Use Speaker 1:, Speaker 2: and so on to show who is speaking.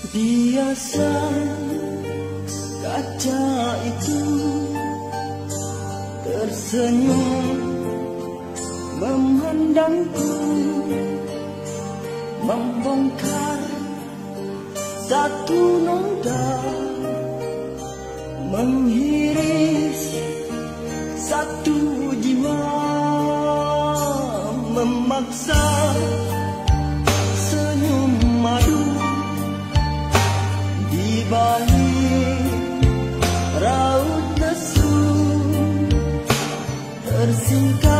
Speaker 1: Biasa kaca itu tersenyum memandangku membongkar satu noda menghiris satu jiwa memaksa bersingkap